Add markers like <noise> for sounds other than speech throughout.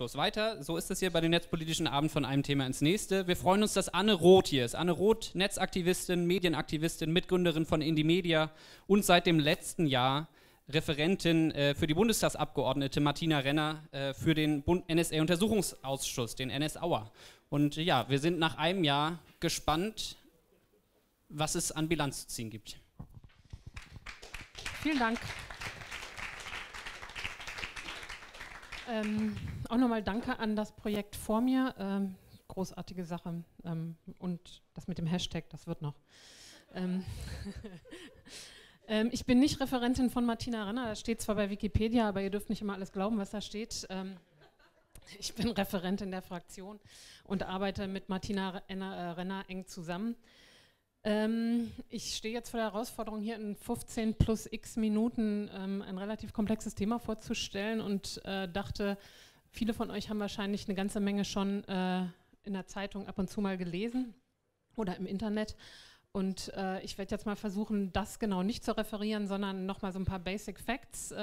bloß weiter. So ist es hier bei den netzpolitischen Abend von einem Thema ins nächste. Wir freuen uns, dass Anne Roth hier ist. Anne Roth, Netzaktivistin, Medienaktivistin, Mitgründerin von Indie Media und seit dem letzten Jahr Referentin äh, für die Bundestagsabgeordnete Martina Renner äh, für den NSA-Untersuchungsausschuss, den NSAUer. Und ja, wir sind nach einem Jahr gespannt, was es an Bilanz zu ziehen gibt. Vielen Dank. Ähm, auch nochmal Danke an das Projekt vor mir. Ähm, großartige Sache. Ähm, und das mit dem Hashtag, das wird noch. Ähm, <laughs> ähm, ich bin nicht Referentin von Martina Renner, das steht zwar bei Wikipedia, aber ihr dürft nicht immer alles glauben, was da steht. Ähm, ich bin Referentin der Fraktion und arbeite mit Martina Renner eng zusammen. Ähm, ich stehe jetzt vor der Herausforderung, hier in 15 plus x Minuten ähm, ein relativ komplexes Thema vorzustellen und äh, dachte, viele von euch haben wahrscheinlich eine ganze Menge schon äh, in der Zeitung ab und zu mal gelesen oder im Internet. Und äh, ich werde jetzt mal versuchen, das genau nicht zu referieren, sondern nochmal so ein paar Basic Facts, äh,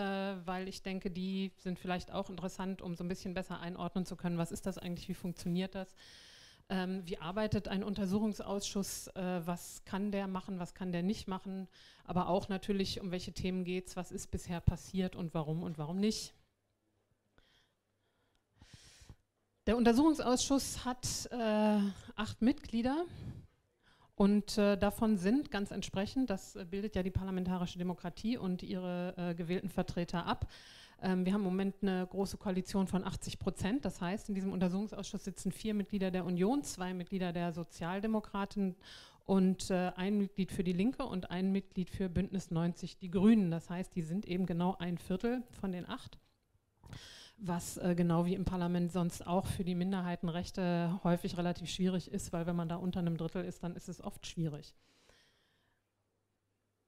weil ich denke, die sind vielleicht auch interessant, um so ein bisschen besser einordnen zu können, was ist das eigentlich, wie funktioniert das ähm, wie arbeitet ein Untersuchungsausschuss? Äh, was kann der machen? Was kann der nicht machen? Aber auch natürlich, um welche Themen geht es? Was ist bisher passiert und warum und warum nicht? Der Untersuchungsausschuss hat äh, acht Mitglieder und äh, davon sind ganz entsprechend, das äh, bildet ja die parlamentarische Demokratie und ihre äh, gewählten Vertreter ab, ähm, wir haben im Moment eine große Koalition von 80 Prozent. Das heißt, in diesem Untersuchungsausschuss sitzen vier Mitglieder der Union, zwei Mitglieder der Sozialdemokraten und äh, ein Mitglied für die Linke und ein Mitglied für Bündnis 90 Die Grünen. Das heißt, die sind eben genau ein Viertel von den acht was äh, genau wie im Parlament sonst auch für die Minderheitenrechte häufig relativ schwierig ist, weil wenn man da unter einem Drittel ist, dann ist es oft schwierig.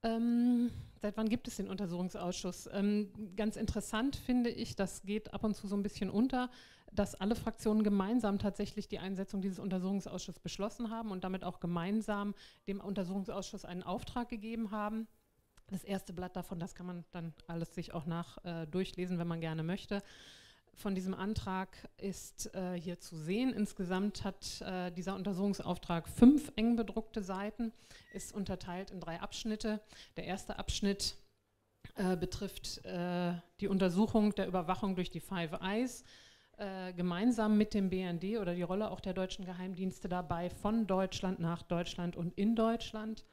Ähm, seit wann gibt es den Untersuchungsausschuss? Ähm, ganz interessant finde ich, das geht ab und zu so ein bisschen unter, dass alle Fraktionen gemeinsam tatsächlich die Einsetzung dieses Untersuchungsausschusses beschlossen haben und damit auch gemeinsam dem Untersuchungsausschuss einen Auftrag gegeben haben. Das erste Blatt davon, das kann man dann alles sich auch nach äh, durchlesen, wenn man gerne möchte von diesem Antrag ist äh, hier zu sehen. Insgesamt hat äh, dieser Untersuchungsauftrag fünf eng bedruckte Seiten, ist unterteilt in drei Abschnitte. Der erste Abschnitt äh, betrifft äh, die Untersuchung der Überwachung durch die Five Eyes äh, gemeinsam mit dem BND oder die Rolle auch der deutschen Geheimdienste dabei von Deutschland nach Deutschland und in Deutschland.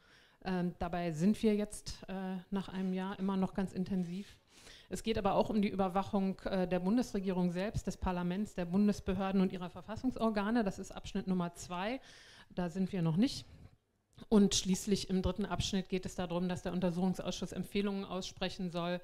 Ähm, dabei sind wir jetzt äh, nach einem Jahr immer noch ganz intensiv es geht aber auch um die Überwachung äh, der Bundesregierung selbst, des Parlaments, der Bundesbehörden und ihrer Verfassungsorgane. Das ist Abschnitt Nummer zwei. Da sind wir noch nicht. Und schließlich im dritten Abschnitt geht es darum, dass der Untersuchungsausschuss Empfehlungen aussprechen soll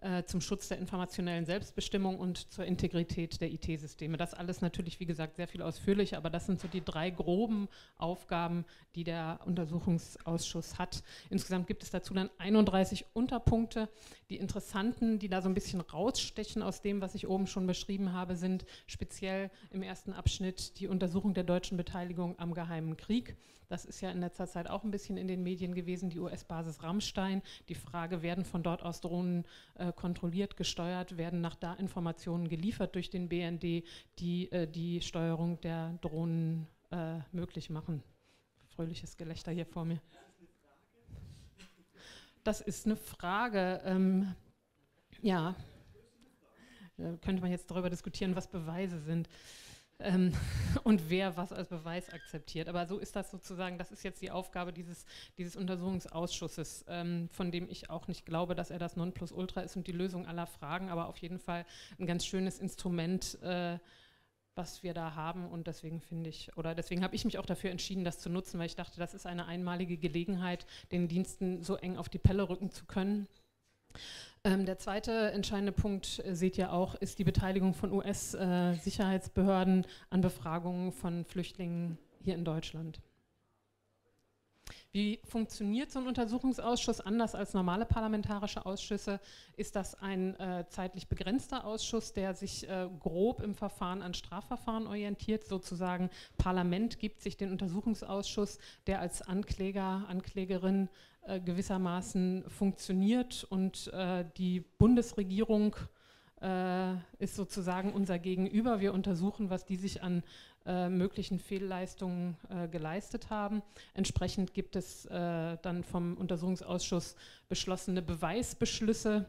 äh, zum Schutz der informationellen Selbstbestimmung und zur Integrität der IT-Systeme. Das alles natürlich, wie gesagt, sehr viel ausführlicher, aber das sind so die drei groben Aufgaben, die der Untersuchungsausschuss hat. Insgesamt gibt es dazu dann 31 Unterpunkte. Die interessanten, die da so ein bisschen rausstechen aus dem, was ich oben schon beschrieben habe, sind speziell im ersten Abschnitt die Untersuchung der deutschen Beteiligung am Geheimen Krieg. Das ist ja in letzter Zeit auch ein bisschen in den Medien gewesen, die US-Basis Rammstein. Die Frage, werden von dort aus Drohnen äh, kontrolliert, gesteuert, werden nach da Informationen geliefert durch den BND, die äh, die Steuerung der Drohnen äh, möglich machen. Fröhliches Gelächter hier vor mir. Das ist eine Frage. Ähm, ja, da könnte man jetzt darüber diskutieren, was Beweise sind ähm, <laughs> und wer was als Beweis akzeptiert. Aber so ist das sozusagen, das ist jetzt die Aufgabe dieses, dieses Untersuchungsausschusses, ähm, von dem ich auch nicht glaube, dass er das Nonplusultra ist und die Lösung aller Fragen, aber auf jeden Fall ein ganz schönes Instrument, äh, was wir da haben und deswegen finde ich, oder deswegen habe ich mich auch dafür entschieden, das zu nutzen, weil ich dachte, das ist eine einmalige Gelegenheit, den Diensten so eng auf die Pelle rücken zu können. Ähm, der zweite entscheidende Punkt, äh, seht ihr auch, ist die Beteiligung von US-Sicherheitsbehörden an Befragungen von Flüchtlingen hier in Deutschland. Wie funktioniert so ein Untersuchungsausschuss anders als normale parlamentarische Ausschüsse? Ist das ein äh, zeitlich begrenzter Ausschuss, der sich äh, grob im Verfahren an Strafverfahren orientiert? Sozusagen Parlament gibt sich den Untersuchungsausschuss, der als Ankläger, Anklägerin äh, gewissermaßen funktioniert und äh, die Bundesregierung äh, ist sozusagen unser Gegenüber. Wir untersuchen, was die sich an äh, möglichen Fehlleistungen geleistet haben. Entsprechend gibt es dann vom Untersuchungsausschuss beschlossene Beweisbeschlüsse.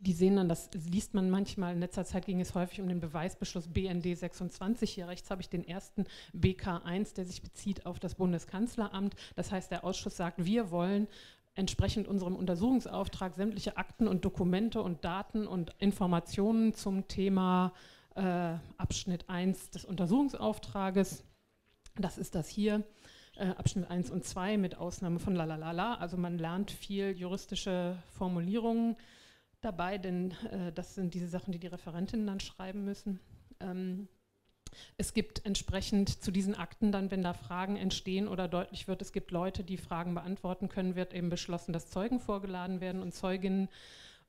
Die sehen dann, das liest man manchmal, in letzter Zeit ging es häufig um den Beweisbeschluss BND 26. Hier rechts habe ich den ersten BK1, der sich bezieht auf das Bundeskanzleramt. Das heißt, der Ausschuss sagt, wir wollen entsprechend unserem Untersuchungsauftrag sämtliche Akten und Dokumente und Daten und Informationen zum Thema äh, Abschnitt 1 des Untersuchungsauftrages. Das ist das hier. Äh, Abschnitt 1 und 2 mit Ausnahme von lalalala. Also man lernt viel juristische Formulierungen dabei, denn äh, das sind diese Sachen, die die Referentinnen dann schreiben müssen. Ähm, es gibt entsprechend zu diesen Akten dann, wenn da Fragen entstehen oder deutlich wird, es gibt Leute, die Fragen beantworten können, wird eben beschlossen, dass Zeugen vorgeladen werden und Zeuginnen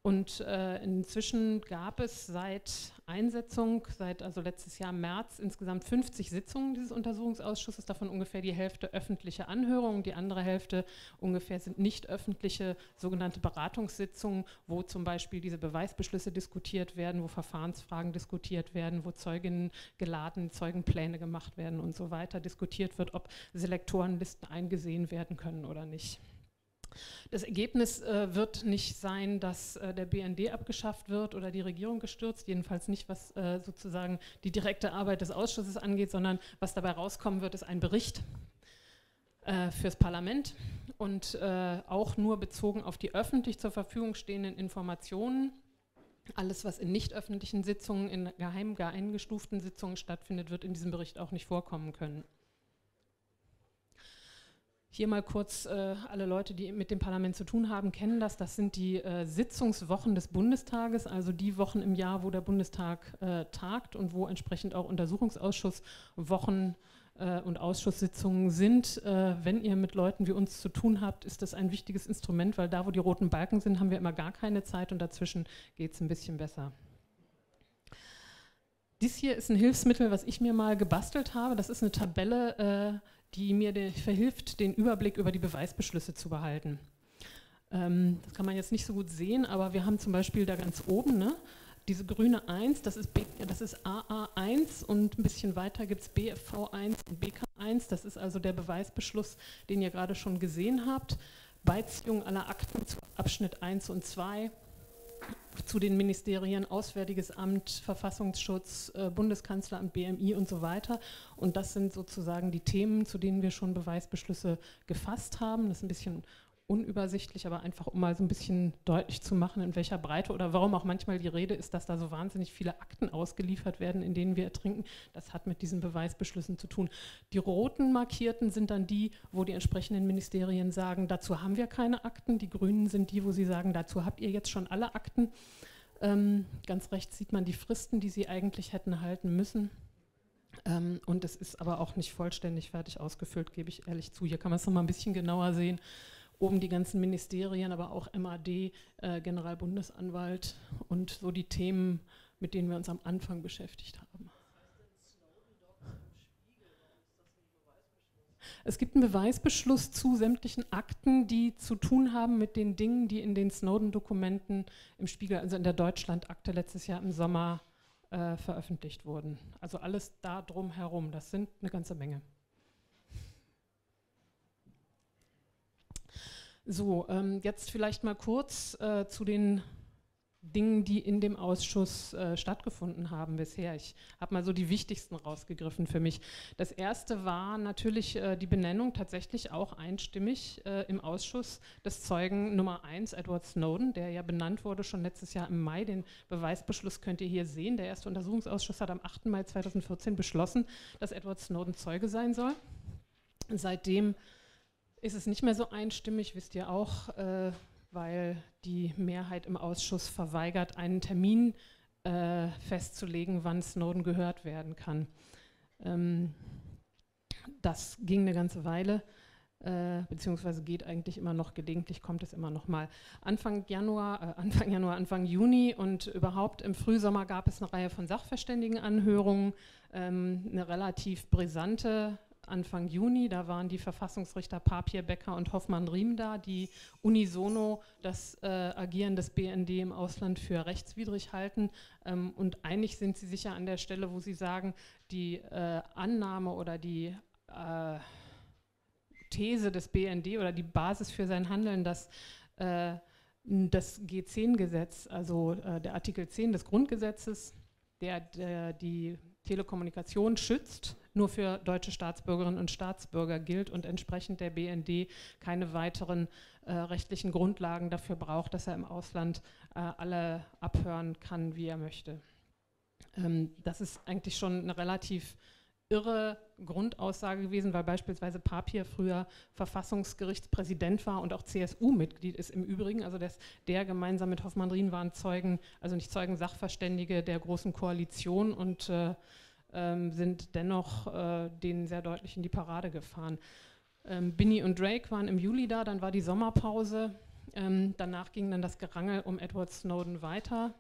und äh, inzwischen gab es seit Einsetzung, seit also letztes Jahr März, insgesamt 50 Sitzungen dieses Untersuchungsausschusses, davon ungefähr die Hälfte öffentliche Anhörungen, die andere Hälfte ungefähr sind nicht öffentliche sogenannte Beratungssitzungen, wo zum Beispiel diese Beweisbeschlüsse diskutiert werden, wo Verfahrensfragen diskutiert werden, wo Zeuginnen geladen, Zeugenpläne gemacht werden und so weiter, diskutiert wird, ob Selektorenlisten eingesehen werden können oder nicht. Das Ergebnis äh, wird nicht sein, dass äh, der BND abgeschafft wird oder die Regierung gestürzt, jedenfalls nicht, was äh, sozusagen die direkte Arbeit des Ausschusses angeht, sondern was dabei rauskommen wird, ist ein Bericht äh, fürs Parlament und äh, auch nur bezogen auf die öffentlich zur Verfügung stehenden Informationen. Alles, was in nicht öffentlichen Sitzungen, in geheim eingestuften Sitzungen stattfindet, wird in diesem Bericht auch nicht vorkommen können. Hier mal kurz, äh, alle Leute, die mit dem Parlament zu tun haben, kennen das. Das sind die äh, Sitzungswochen des Bundestages, also die Wochen im Jahr, wo der Bundestag äh, tagt und wo entsprechend auch Untersuchungsausschusswochen äh, und Ausschusssitzungen sind. Äh, wenn ihr mit Leuten wie uns zu tun habt, ist das ein wichtiges Instrument, weil da, wo die roten Balken sind, haben wir immer gar keine Zeit und dazwischen geht es ein bisschen besser. Dies hier ist ein Hilfsmittel, was ich mir mal gebastelt habe. Das ist eine Tabelle, äh, die mir verhilft, den Überblick über die Beweisbeschlüsse zu behalten. Ähm, das kann man jetzt nicht so gut sehen, aber wir haben zum Beispiel da ganz oben ne, diese grüne 1, das ist, B, das ist AA1 und ein bisschen weiter gibt es BFV1 und BK1. Das ist also der Beweisbeschluss, den ihr gerade schon gesehen habt. Beiziehung aller Akten zu Abschnitt 1 und 2 zu den Ministerien Auswärtiges Amt, Verfassungsschutz, äh, Bundeskanzleramt, BMI und so weiter. Und das sind sozusagen die Themen, zu denen wir schon Beweisbeschlüsse gefasst haben. Das ist ein bisschen unübersichtlich, aber einfach um mal so ein bisschen deutlich zu machen, in welcher Breite oder warum auch manchmal die Rede ist, dass da so wahnsinnig viele Akten ausgeliefert werden, in denen wir ertrinken. Das hat mit diesen Beweisbeschlüssen zu tun. Die roten markierten sind dann die, wo die entsprechenden Ministerien sagen, dazu haben wir keine Akten. Die grünen sind die, wo sie sagen, dazu habt ihr jetzt schon alle Akten. Ähm, ganz rechts sieht man die Fristen, die sie eigentlich hätten halten müssen. Ähm, und es ist aber auch nicht vollständig fertig ausgefüllt, gebe ich ehrlich zu. Hier kann man es noch mal ein bisschen genauer sehen oben die ganzen Ministerien, aber auch MAD, äh, Generalbundesanwalt und so die Themen, mit denen wir uns am Anfang beschäftigt haben. Es gibt einen Beweisbeschluss zu sämtlichen Akten, die zu tun haben mit den Dingen, die in den Snowden-Dokumenten im Spiegel, also in der Deutschland-Akte letztes Jahr im Sommer äh, veröffentlicht wurden. Also alles da drum herum. Das sind eine ganze Menge. So, ähm, jetzt vielleicht mal kurz äh, zu den Dingen, die in dem Ausschuss äh, stattgefunden haben bisher. Ich habe mal so die wichtigsten rausgegriffen für mich. Das erste war natürlich äh, die Benennung tatsächlich auch einstimmig äh, im Ausschuss des Zeugen Nummer 1, Edward Snowden, der ja benannt wurde schon letztes Jahr im Mai. Den Beweisbeschluss könnt ihr hier sehen. Der erste Untersuchungsausschuss hat am 8. Mai 2014 beschlossen, dass Edward Snowden Zeuge sein soll. Seitdem ist es nicht mehr so einstimmig, wisst ihr auch, äh, weil die Mehrheit im Ausschuss verweigert, einen Termin äh, festzulegen, wann Snowden gehört werden kann. Ähm, das ging eine ganze Weile, äh, beziehungsweise geht eigentlich immer noch, gelegentlich kommt es immer noch mal. Anfang Januar, äh, Anfang Januar, Anfang Juni und überhaupt im Frühsommer gab es eine Reihe von Sachverständigenanhörungen, ähm, eine relativ brisante Anfang Juni. Da waren die Verfassungsrichter Papier, Becker und Hoffmann-Riem da, die unisono das äh, Agieren des BND im Ausland für rechtswidrig halten. Ähm, und einig sind sie sicher an der Stelle, wo sie sagen, die äh, Annahme oder die äh, These des BND oder die Basis für sein Handeln, dass äh, das G10-Gesetz, also äh, der Artikel 10 des Grundgesetzes, der, der die Telekommunikation schützt, nur für deutsche Staatsbürgerinnen und Staatsbürger gilt und entsprechend der BND keine weiteren äh, rechtlichen Grundlagen dafür braucht, dass er im Ausland äh, alle abhören kann, wie er möchte. Ähm, das ist eigentlich schon eine relativ irre Grundaussage gewesen, weil beispielsweise Papier früher Verfassungsgerichtspräsident war und auch CSU-Mitglied ist im Übrigen. Also das, der gemeinsam mit Hoffmann Rien waren Zeugen, also nicht Zeugen, Sachverständige der Großen Koalition und äh, ähm, sind dennoch äh, denen sehr deutlich in die Parade gefahren. Ähm, Binny und Drake waren im Juli da, dann war die Sommerpause. Ähm, danach ging dann das Gerangel um Edward Snowden weiter.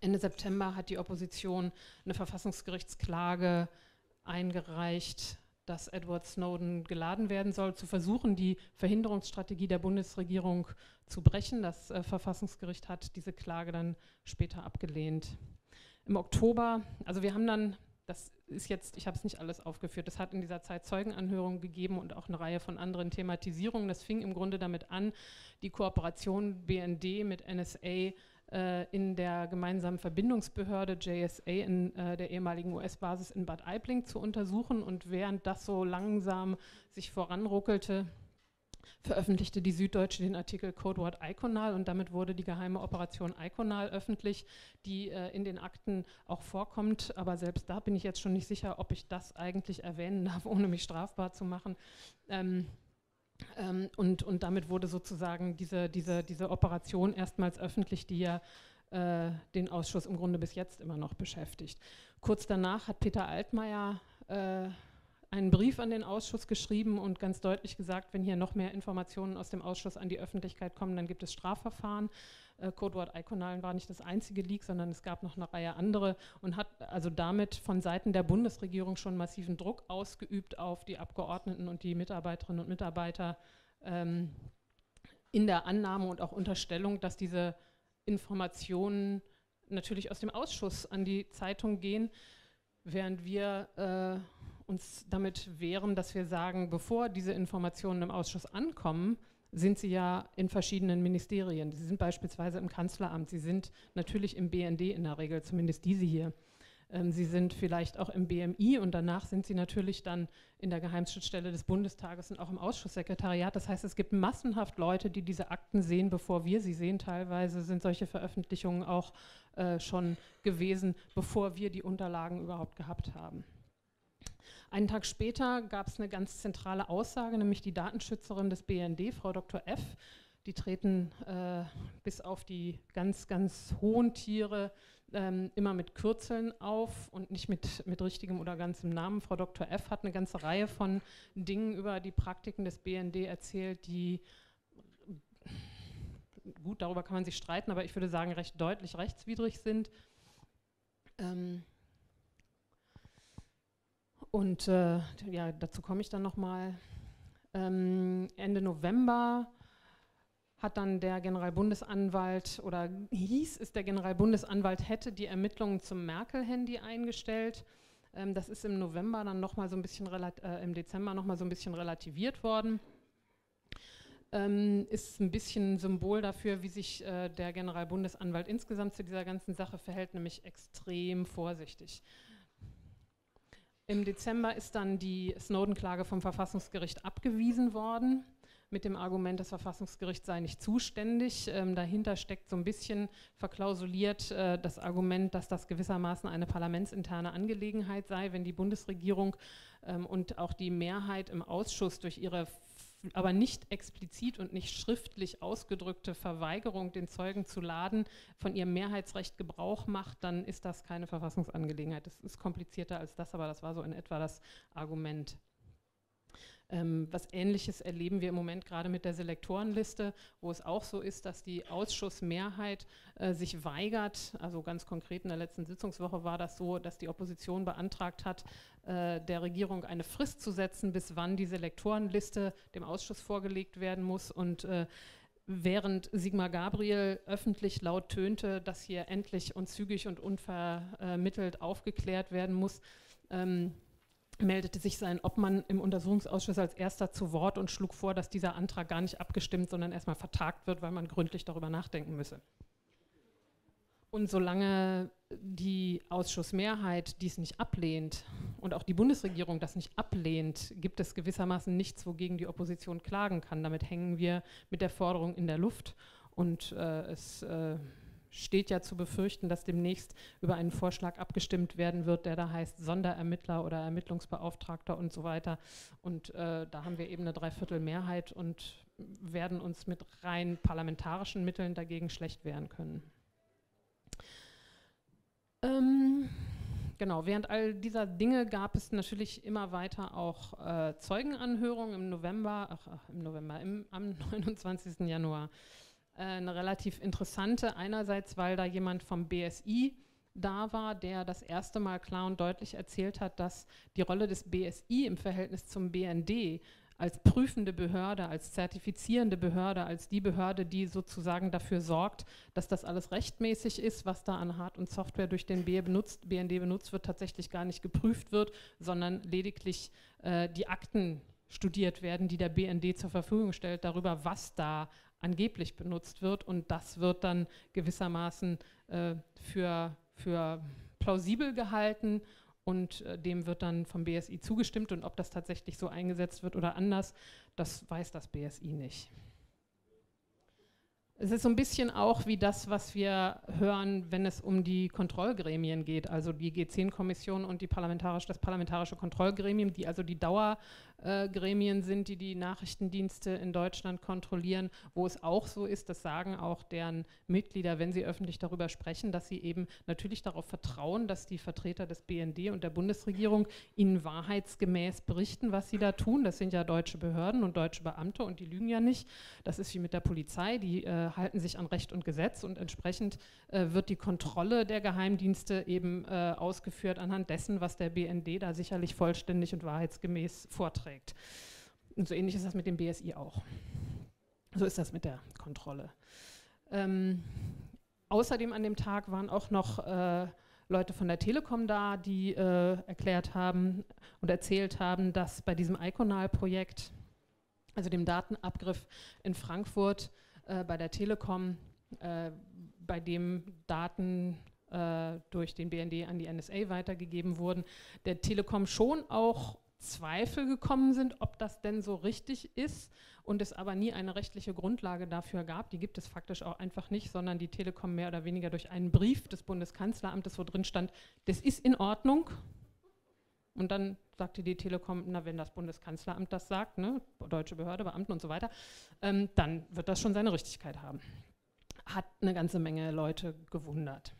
Ende September hat die Opposition eine Verfassungsgerichtsklage eingereicht, dass Edward Snowden geladen werden soll, zu versuchen, die Verhinderungsstrategie der Bundesregierung zu brechen. Das äh, Verfassungsgericht hat diese Klage dann später abgelehnt. Im Oktober, also wir haben dann, das ist jetzt, ich habe es nicht alles aufgeführt, es hat in dieser Zeit Zeugenanhörungen gegeben und auch eine Reihe von anderen Thematisierungen. Das fing im Grunde damit an, die Kooperation BND mit NSA äh, in der gemeinsamen Verbindungsbehörde JSA in äh, der ehemaligen US-Basis in Bad Aibling zu untersuchen. Und während das so langsam sich voranruckelte, veröffentlichte die Süddeutsche den Artikel Codewort Iconal und damit wurde die geheime Operation Iconal öffentlich, die äh, in den Akten auch vorkommt. Aber selbst da bin ich jetzt schon nicht sicher, ob ich das eigentlich erwähnen darf, <laughs> ohne mich strafbar zu machen. Ähm, ähm, und, und damit wurde sozusagen diese, diese, diese Operation erstmals öffentlich, die ja äh, den Ausschuss im Grunde bis jetzt immer noch beschäftigt. Kurz danach hat Peter Altmaier äh, einen Brief an den Ausschuss geschrieben und ganz deutlich gesagt, wenn hier noch mehr Informationen aus dem Ausschuss an die Öffentlichkeit kommen, dann gibt es Strafverfahren. Äh, Codewort Iconalen war nicht das einzige Leak, sondern es gab noch eine Reihe andere und hat also damit von Seiten der Bundesregierung schon massiven Druck ausgeübt auf die Abgeordneten und die Mitarbeiterinnen und Mitarbeiter ähm, in der Annahme und auch Unterstellung, dass diese Informationen natürlich aus dem Ausschuss an die Zeitung gehen, während wir äh, uns damit wehren, dass wir sagen, bevor diese Informationen im Ausschuss ankommen, sind sie ja in verschiedenen Ministerien. Sie sind beispielsweise im Kanzleramt, sie sind natürlich im BND in der Regel, zumindest diese hier. Ähm, sie sind vielleicht auch im BMI und danach sind sie natürlich dann in der Geheimschutzstelle des Bundestages und auch im Ausschusssekretariat. Das heißt, es gibt massenhaft Leute, die diese Akten sehen, bevor wir sie sehen. Teilweise sind solche Veröffentlichungen auch äh, schon gewesen, bevor wir die Unterlagen überhaupt gehabt haben. Einen Tag später gab es eine ganz zentrale Aussage, nämlich die Datenschützerin des BND, Frau Dr. F. Die treten äh, bis auf die ganz, ganz hohen Tiere ähm, immer mit Kürzeln auf und nicht mit, mit richtigem oder ganzem Namen. Frau Dr. F. hat eine ganze Reihe von Dingen über die Praktiken des BND erzählt, die gut, darüber kann man sich streiten, aber ich würde sagen, recht deutlich rechtswidrig sind. Ähm, und äh, ja, dazu komme ich dann nochmal. Ähm, Ende November hat dann der Generalbundesanwalt oder hieß es, der Generalbundesanwalt hätte die Ermittlungen zum Merkel-Handy eingestellt. Ähm, das ist im November dann noch mal so ein bisschen äh, im Dezember noch mal so ein bisschen relativiert worden. Ähm, ist ein bisschen Symbol dafür, wie sich äh, der Generalbundesanwalt insgesamt zu dieser ganzen Sache verhält, nämlich extrem vorsichtig. Im Dezember ist dann die Snowden-Klage vom Verfassungsgericht abgewiesen worden mit dem Argument, das Verfassungsgericht sei nicht zuständig. Ähm, dahinter steckt so ein bisschen verklausuliert äh, das Argument, dass das gewissermaßen eine parlamentsinterne Angelegenheit sei, wenn die Bundesregierung ähm, und auch die Mehrheit im Ausschuss durch ihre aber nicht explizit und nicht schriftlich ausgedrückte Verweigerung, den Zeugen zu laden, von ihrem Mehrheitsrecht Gebrauch macht, dann ist das keine Verfassungsangelegenheit. Das ist komplizierter als das, aber das war so in etwa das Argument. Ähm, was Ähnliches erleben wir im Moment gerade mit der Selektorenliste, wo es auch so ist, dass die Ausschussmehrheit äh, sich weigert. Also ganz konkret in der letzten Sitzungswoche war das so, dass die Opposition beantragt hat, äh, der Regierung eine Frist zu setzen, bis wann die Selektorenliste dem Ausschuss vorgelegt werden muss. Und äh, während Sigmar Gabriel öffentlich laut tönte, dass hier endlich und zügig und unvermittelt aufgeklärt werden muss, ähm, meldete sich sein Obmann im Untersuchungsausschuss als erster zu Wort und schlug vor, dass dieser Antrag gar nicht abgestimmt, sondern erstmal vertagt wird, weil man gründlich darüber nachdenken müsse. Und solange die Ausschussmehrheit dies nicht ablehnt und auch die Bundesregierung das nicht ablehnt, gibt es gewissermaßen nichts, wogegen die Opposition klagen kann. Damit hängen wir mit der Forderung in der Luft und äh, es äh, steht ja zu befürchten, dass demnächst über einen Vorschlag abgestimmt werden wird, der da heißt Sonderermittler oder Ermittlungsbeauftragter und so weiter. Und äh, da haben wir eben eine Dreiviertelmehrheit und werden uns mit rein parlamentarischen Mitteln dagegen schlecht wehren können. Ähm, genau, während all dieser Dinge gab es natürlich immer weiter auch äh, Zeugenanhörungen im November, ach, im November, im, am <laughs> 29. Januar äh, eine relativ interessante. Einerseits, weil da jemand vom BSI da war, der das erste Mal klar und deutlich erzählt hat, dass die Rolle des BSI im Verhältnis zum BND als prüfende Behörde, als zertifizierende Behörde, als die Behörde, die sozusagen dafür sorgt, dass das alles rechtmäßig ist, was da an Hard- und Software durch den benutzt, BND benutzt wird, tatsächlich gar nicht geprüft wird, sondern lediglich äh, die Akten studiert werden, die der BND zur Verfügung stellt, darüber, was da angeblich benutzt wird. Und das wird dann gewissermaßen äh, für, für plausibel gehalten und äh, dem wird dann vom BSI zugestimmt. Und ob das tatsächlich so eingesetzt wird oder anders, das weiß das BSI nicht. Es ist so ein bisschen auch wie das, was wir hören, wenn es um die Kontrollgremien geht, also die G10-Kommission und die parlamentarisch, das parlamentarische Kontrollgremium, die also die Dauer äh, Gremien sind, die die Nachrichtendienste in Deutschland kontrollieren, wo es auch so ist, das sagen auch deren Mitglieder, wenn sie öffentlich darüber sprechen, dass sie eben natürlich darauf vertrauen, dass die Vertreter des BND und der Bundesregierung ihnen wahrheitsgemäß berichten, was sie da tun. Das sind ja deutsche Behörden und deutsche Beamte und die lügen ja nicht. Das ist wie mit der Polizei, die äh, halten sich an Recht und Gesetz und entsprechend äh, wird die Kontrolle der Geheimdienste eben äh, ausgeführt anhand dessen, was der BND da sicherlich vollständig und wahrheitsgemäß vorträgt trägt. Und so ähnlich ist das mit dem BSI auch. So ist das mit der Kontrolle. Ähm, außerdem an dem Tag waren auch noch äh, Leute von der Telekom da, die äh, erklärt haben und erzählt haben, dass bei diesem Iconal-Projekt, also dem Datenabgriff in Frankfurt, äh, bei der Telekom, äh, bei dem Daten äh, durch den BND an die NSA weitergegeben wurden, der Telekom schon auch Zweifel gekommen sind, ob das denn so richtig ist und es aber nie eine rechtliche Grundlage dafür gab. Die gibt es faktisch auch einfach nicht, sondern die Telekom mehr oder weniger durch einen Brief des Bundeskanzleramtes, wo drin stand, das ist in Ordnung. Und dann sagte die Telekom, na, wenn das Bundeskanzleramt das sagt, ne, deutsche Behörde, Beamten und so weiter, ähm, dann wird das schon seine Richtigkeit haben. Hat eine ganze Menge Leute gewundert.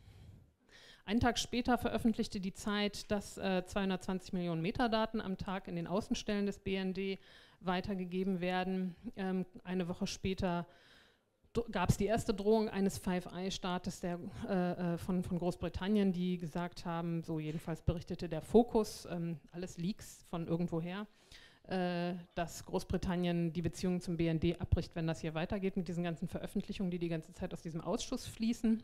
Einen Tag später veröffentlichte die Zeit, dass äh, 220 Millionen Metadaten am Tag in den Außenstellen des BND weitergegeben werden. Ähm, eine Woche später gab es die erste Drohung eines Five Eye-Staates äh, äh, von, von, Großbritannien, die gesagt haben, so jedenfalls berichtete der Fokus, ähm, alles Leaks von irgendwoher, äh, dass Großbritannien die Beziehungen zum BND abbricht, wenn das hier weitergeht mit diesen ganzen Veröffentlichungen, die die ganze Zeit aus diesem Ausschuss fließen.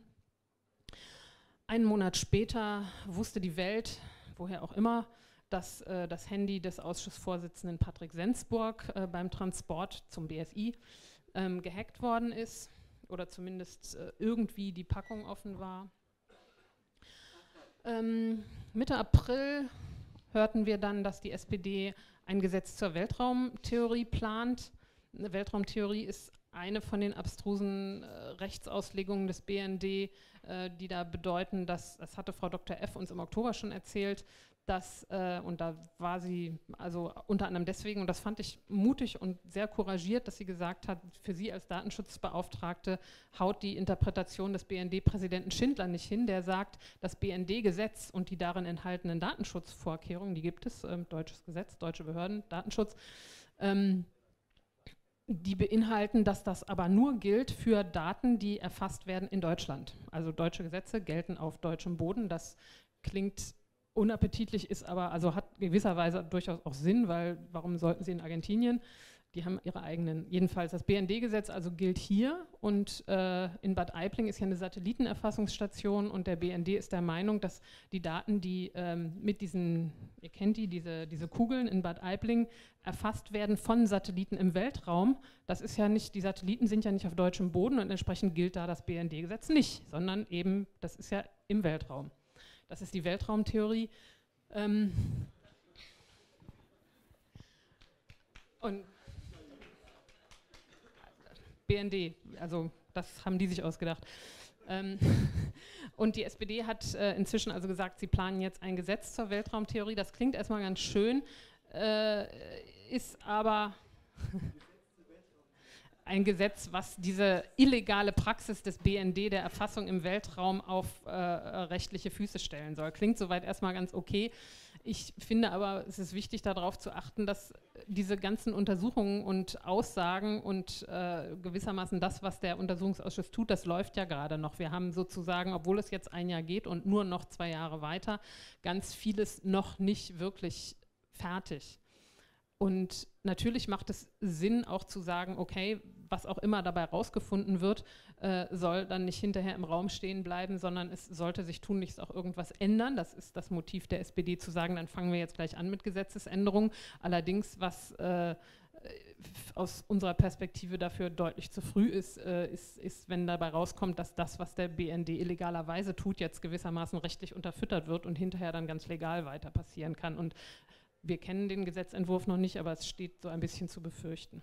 Einen Monat später wusste die Welt, woher auch immer, dass äh, das Handy des Ausschussvorsitzenden Patrick Sensburg äh, beim Transport zum BSI ähm, gehackt worden ist oder zumindest äh, irgendwie die Packung offen war. Ähm, Mitte April hörten wir dann, dass die SPD ein Gesetz zur Weltraumtheorie plant. Eine Weltraumtheorie ist eine von den abstrusen äh, Rechtsauslegungen des BND, äh, die da bedeuten, dass, das hatte Frau Dr. F. uns im Oktober schon erzählt, dass, äh, und da war sie also unter anderem deswegen, und das fand ich mutig und sehr couragiert, dass sie gesagt hat, für sie als Datenschutzbeauftragte haut die Interpretation des BND-Präsidenten Schindler nicht hin, der sagt, das BND-Gesetz und die darin enthaltenen Datenschutzvorkehrungen, die gibt es, äh, deutsches Gesetz, deutsche Behörden, Datenschutz, Ähm, die beinhalten, dass das aber nur gilt für Daten, die erfasst werden in Deutschland. Also deutsche Gesetze gelten auf deutschem Boden. Das klingt unappetitlich, ist aber, also hat gewisserweise durchaus auch Sinn, weil warum sollten sie in Argentinien? Die haben ihre eigenen, jedenfalls das BND-Gesetz also gilt hier und äh, in Bad Aibling ist ja eine Satellitenerfassungsstation und der BND ist der Meinung, dass die Daten, die ähm, mit diesen, ihr kennt die, diese, diese Kugeln in Bad Aibling erfasst werden von Satelliten im Weltraum, das ist ja nicht, die Satelliten sind ja nicht auf deutschem Boden und entsprechend gilt da das BND-Gesetz nicht, sondern eben, das ist ja im Weltraum. Das ist die Weltraumtheorie. Ähm und BND, also das haben die sich ausgedacht. Ähm <laughs> und die SPD hat äh, inzwischen also gesagt, sie planen jetzt ein Gesetz zur Weltraumtheorie. Das klingt erstmal ganz schön, äh, ist aber <laughs> ein Gesetz, was diese illegale Praxis des BND der Erfassung im Weltraum auf äh, rechtliche Füße stellen soll. Klingt soweit erstmal ganz okay. Ich finde aber, es ist wichtig darauf zu achten, dass diese ganzen Untersuchungen und Aussagen und äh, gewissermaßen das, was der Untersuchungsausschuss tut, das läuft ja gerade noch. Wir haben sozusagen, obwohl es jetzt ein Jahr geht und nur noch zwei Jahre weiter, ganz vieles noch nicht wirklich fertig. Und natürlich macht es Sinn, auch zu sagen, okay, was auch immer dabei rausgefunden wird, äh, soll dann nicht hinterher im Raum stehen bleiben, sondern es sollte sich tunlichst auch irgendwas ändern. Das ist das Motiv der SPD zu sagen, dann fangen wir jetzt gleich an mit Gesetzesänderungen. Allerdings, was äh, aus unserer Perspektive dafür deutlich zu früh ist, äh, ist, ist, wenn dabei rauskommt, dass das, was der BND illegalerweise tut, jetzt gewissermaßen rechtlich unterfüttert wird und hinterher dann ganz legal weiter passieren kann. Und wir kennen den Gesetzentwurf noch nicht, aber es steht so ein bisschen zu befürchten.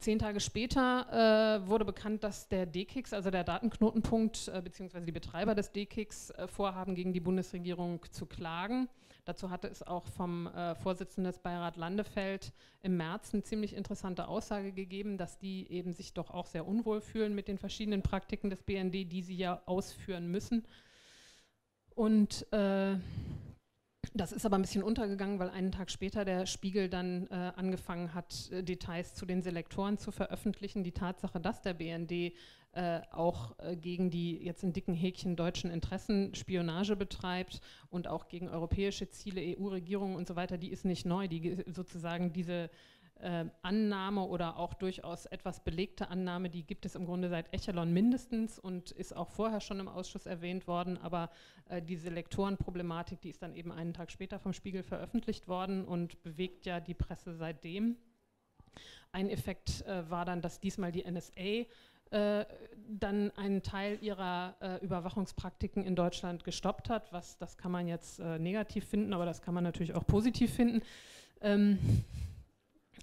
Zehn Tage später äh, wurde bekannt, dass der DKIX, also der Datenknotenpunkt äh, bzw. die Betreiber des DKIX, äh, vorhaben, gegen die Bundesregierung zu klagen. Dazu hatte es auch vom äh, Vorsitzenden des Beirat Landefeld im März eine ziemlich interessante Aussage gegeben, dass die eben sich doch auch sehr unwohl fühlen mit den verschiedenen Praktiken des BND, die sie ja ausführen müssen. Und äh, das ist aber ein bisschen untergegangen, weil einen Tag später der Spiegel dann äh, angefangen hat, äh, Details zu den Selektoren zu veröffentlichen. Die Tatsache, dass der BND äh, auch äh, gegen die jetzt in dicken Häkchen deutschen Interessen Spionage betreibt und auch gegen europäische Ziele, EU-Regierungen und so weiter, die ist nicht neu. Die sozusagen diese äh, Annahme oder auch durchaus etwas belegte Annahme, die gibt es im Grunde seit Echelon mindestens und ist auch vorher schon im Ausschuss erwähnt worden, aber äh, diese Lektorenproblematik, die ist dann eben einen Tag später vom Spiegel veröffentlicht worden und bewegt ja die Presse seitdem. Ein Effekt äh, war dann, dass diesmal die NSA äh, dann einen Teil ihrer äh, Überwachungspraktiken in Deutschland gestoppt hat. Was, das kann man jetzt äh, negativ finden, aber das kann man natürlich auch positiv finden. Ähm,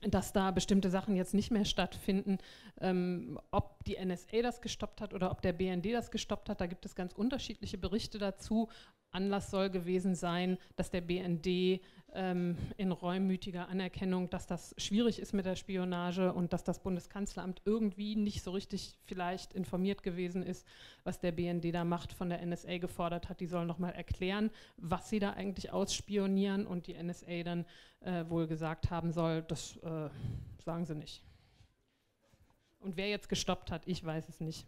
dass da bestimmte Sachen jetzt nicht mehr stattfinden. Ähm, ob die NSA das gestoppt hat oder ob der BND das gestoppt hat, da gibt es ganz unterschiedliche Berichte dazu. Anlass soll gewesen sein, dass der BND ähm, in reumütiger Anerkennung, dass das schwierig ist mit der Spionage und dass das Bundeskanzleramt irgendwie nicht so richtig vielleicht informiert gewesen ist, was der BND da macht, von der NSA gefordert hat, die sollen nochmal erklären, was sie da eigentlich ausspionieren und die NSA dann äh, wohl gesagt haben soll, das äh, sagen sie nicht. Und wer jetzt gestoppt hat, ich weiß es nicht.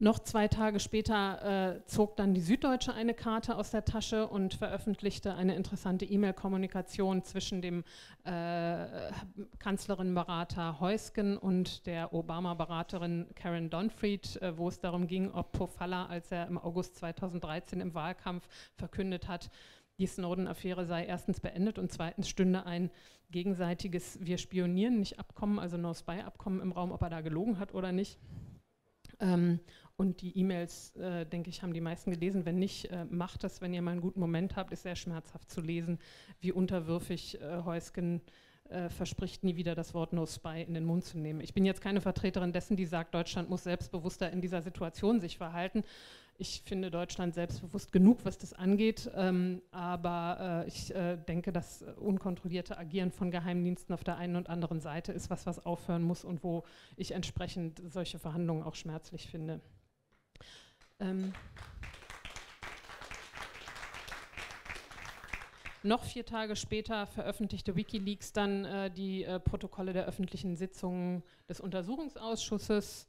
Noch zwei Tage später äh, zog dann die Süddeutsche eine Karte aus der Tasche und veröffentlichte eine interessante E-Mail-Kommunikation zwischen dem äh, Kanzlerin-Berater Heusgen und der Obama-Beraterin Karen Donfried, äh, wo es darum ging, ob Pofalla, als er im August 2013 im Wahlkampf verkündet hat, die Snowden-Affäre sei erstens beendet und zweitens stünde ein gegenseitiges Wir spionieren nicht Abkommen, also No-Spy-Abkommen im Raum, ob er da gelogen hat oder nicht. Ähm, und die E-Mails, äh, denke ich, haben die meisten gelesen. Wenn nicht, äh, macht das, wenn ihr mal einen guten Moment habt. Ist sehr schmerzhaft zu lesen, wie unterwürfig äh, Heusgen äh, verspricht, nie wieder das Wort No Spy in den Mund zu nehmen. Ich bin jetzt keine Vertreterin dessen, die sagt, Deutschland muss selbstbewusster in dieser Situation sich verhalten. Ich finde Deutschland selbstbewusst genug, was das angeht, ähm, aber äh, ich äh, denke, das unkontrollierte Agieren von Geheimdiensten auf der einen und anderen Seite ist was, was aufhören muss und wo ich entsprechend solche Verhandlungen auch schmerzlich finde. Ähm Noch vier Tage später veröffentlichte Wikileaks dann äh, die äh, Protokolle der öffentlichen Sitzungen des Untersuchungsausschusses.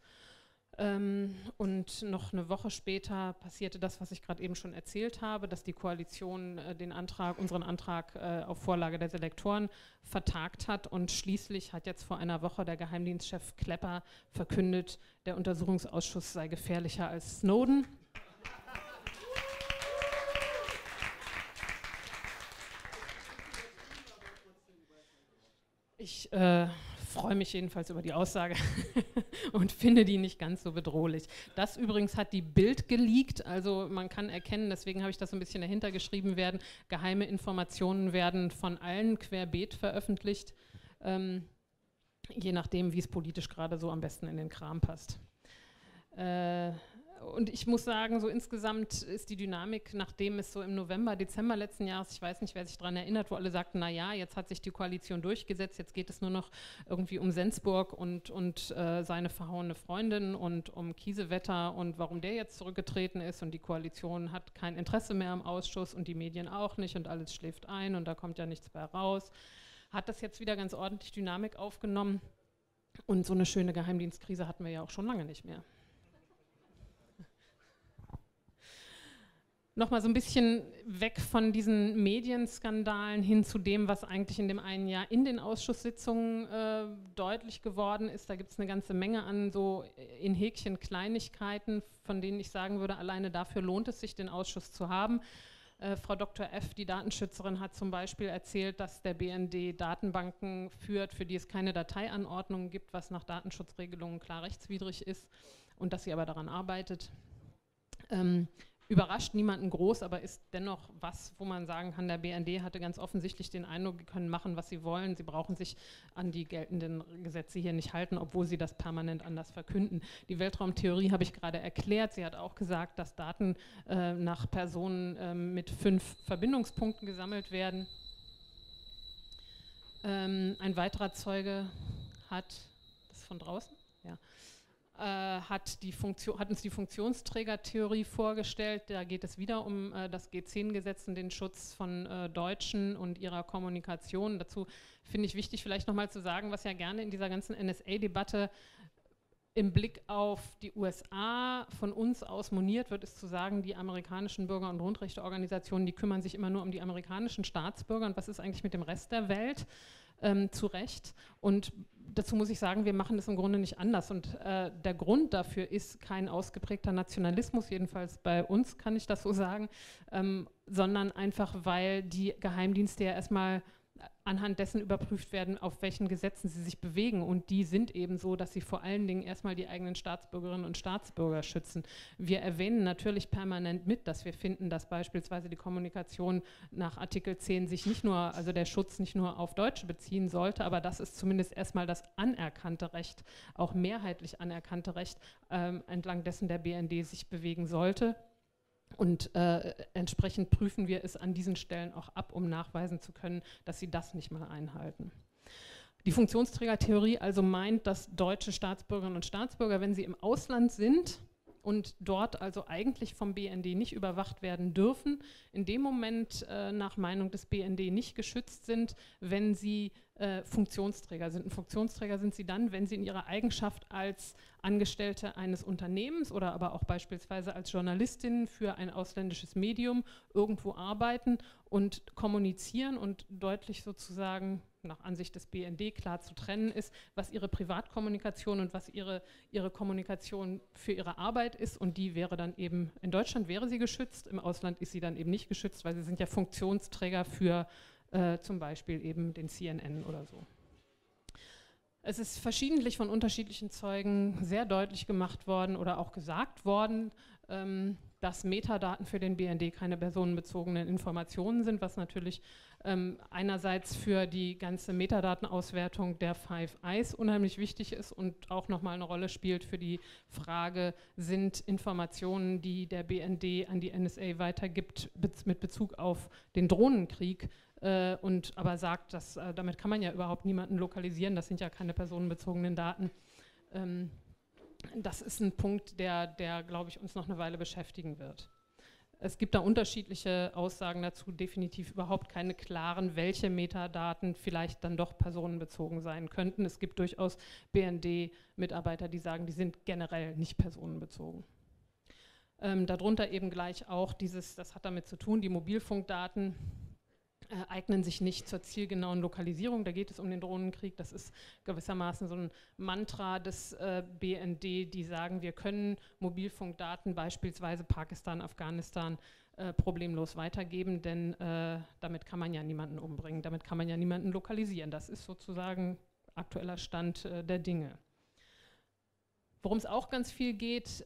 Ähm, und noch eine Woche später passierte das, was ich gerade eben schon erzählt habe, dass die Koalition äh, den Antrag, unseren Antrag äh, auf Vorlage der Selektoren vertagt hat. Und schließlich hat jetzt vor einer Woche der Geheimdienstchef Klepper verkündet, der Untersuchungsausschuss sei gefährlicher als Snowden. Ich äh, freue mich jedenfalls über die Aussage <laughs> und finde die nicht ganz so bedrohlich. Das übrigens hat die Bild geleakt, also man kann erkennen, deswegen habe ich das so ein bisschen dahinter geschrieben werden, geheime Informationen werden von allen querbeet veröffentlicht, ähm, je nachdem, wie es politisch gerade so am besten in den Kram passt. Äh, und ich muss sagen, so insgesamt ist die Dynamik, nachdem es so im November, Dezember letzten Jahres, ich weiß nicht, wer sich daran erinnert, wo alle sagten, naja, jetzt hat sich die Koalition durchgesetzt, jetzt geht es nur noch irgendwie um Sensburg und, und äh, seine verhauene Freundin und um Kiesewetter und warum der jetzt zurückgetreten ist und die Koalition hat kein Interesse mehr am Ausschuss und die Medien auch nicht und alles schläft ein und da kommt ja nichts mehr raus. Hat das jetzt wieder ganz ordentlich Dynamik aufgenommen und so eine schöne Geheimdienstkrise hatten wir ja auch schon lange nicht mehr. Nochmal so ein bisschen weg von diesen Medienskandalen hin zu dem, was eigentlich in dem einen Jahr in den Ausschusssitzungen äh, deutlich geworden ist. Da gibt es eine ganze Menge an so in Häkchen Kleinigkeiten, von denen ich sagen würde, alleine dafür lohnt es sich, den Ausschuss zu haben. Äh, Frau Dr. F., die Datenschützerin, hat zum Beispiel erzählt, dass der BND Datenbanken führt, für die es keine Dateianordnungen gibt, was nach Datenschutzregelungen klar rechtswidrig ist und dass sie aber daran arbeitet. Ähm, überrascht niemanden groß, aber ist dennoch was, wo man sagen kann, der BND hatte ganz offensichtlich den Eindruck, sie können machen, was sie wollen. Sie brauchen sich an die geltenden Gesetze hier nicht halten, obwohl sie das permanent anders verkünden. Die Weltraumtheorie habe ich gerade erklärt. Sie hat auch gesagt, dass Daten äh, nach Personen äh, mit fünf Verbindungspunkten gesammelt werden. Ähm, ein weiterer Zeuge hat, das von draußen? Äh, hat, die Funktion, hat uns die Funktionsträgertheorie vorgestellt. Da geht es wieder um äh, das G10-Gesetz und den Schutz von äh, Deutschen und ihrer Kommunikation. Dazu finde ich wichtig, vielleicht nochmal zu sagen, was ja gerne in dieser ganzen NSA-Debatte im Blick auf die USA von uns aus moniert wird, ist zu sagen, die amerikanischen Bürger- und Grundrechteorganisationen, die kümmern sich immer nur um die amerikanischen Staatsbürger und was ist eigentlich mit dem Rest der Welt? Ähm, zu Recht. Und dazu muss ich sagen, wir machen das im Grunde nicht anders. Und äh, der Grund dafür ist kein ausgeprägter Nationalismus, jedenfalls bei uns kann ich das so sagen, ähm, sondern einfach, weil die Geheimdienste ja erstmal anhand dessen überprüft werden, auf welchen Gesetzen sie sich bewegen. Und die sind eben so, dass sie vor allen Dingen erstmal die eigenen Staatsbürgerinnen und Staatsbürger schützen. Wir erwähnen natürlich permanent mit, dass wir finden, dass beispielsweise die Kommunikation nach Artikel 10 sich nicht nur, also der Schutz nicht nur auf Deutsche beziehen sollte, aber das ist zumindest erstmal das anerkannte Recht, auch mehrheitlich anerkannte Recht, ähm, entlang dessen der BND sich bewegen sollte. Und äh, entsprechend prüfen wir es an diesen Stellen auch ab, um nachweisen zu können, dass sie das nicht mal einhalten. Die Funktionsträgertheorie also meint, dass deutsche Staatsbürgerinnen und Staatsbürger, wenn sie im Ausland sind und dort also eigentlich vom BND nicht überwacht werden dürfen, in dem Moment äh, nach Meinung des BND nicht geschützt sind, wenn sie äh, Funktionsträger sind. Ein Funktionsträger sind sie dann, wenn sie in ihrer Eigenschaft als Angestellte eines Unternehmens oder aber auch beispielsweise als Journalistin für ein ausländisches Medium irgendwo arbeiten und kommunizieren und deutlich sozusagen nach Ansicht des BND klar zu trennen ist, was ihre Privatkommunikation und was ihre, ihre Kommunikation für ihre Arbeit ist. Und die wäre dann eben, in Deutschland wäre sie geschützt, im Ausland ist sie dann eben nicht geschützt, weil sie sind ja Funktionsträger für äh, zum Beispiel eben den CNN oder so. Es ist verschiedentlich von unterschiedlichen Zeugen sehr deutlich gemacht worden oder auch gesagt worden, ähm, dass Metadaten für den BND keine personenbezogenen Informationen sind, was natürlich ähm, einerseits für die ganze Metadatenauswertung der Five Eyes unheimlich wichtig ist und auch nochmal eine Rolle spielt für die Frage, sind Informationen, die der BND an die NSA weitergibt, mit Bezug auf den Drohnenkrieg, äh, und aber sagt, dass äh, damit kann man ja überhaupt niemanden lokalisieren, das sind ja keine personenbezogenen Daten. Ähm, das ist ein Punkt, der, der glaube ich, uns noch eine Weile beschäftigen wird. Es gibt da unterschiedliche Aussagen dazu, definitiv überhaupt keine klaren, welche Metadaten vielleicht dann doch personenbezogen sein könnten. Es gibt durchaus BND-Mitarbeiter, die sagen, die sind generell nicht personenbezogen. Ähm, darunter eben gleich auch dieses, das hat damit zu tun, die Mobilfunkdaten äh, eignen sich nicht zur zielgenauen Lokalisierung. Da geht es um den Drohnenkrieg. Das ist gewissermaßen so ein Mantra des äh, BND, die sagen, wir können Mobilfunkdaten beispielsweise Pakistan, Afghanistan äh, problemlos weitergeben, denn äh, damit kann man ja niemanden umbringen, damit kann man ja niemanden lokalisieren. Das ist sozusagen aktueller Stand äh, der Dinge. Worum es auch ganz viel geht,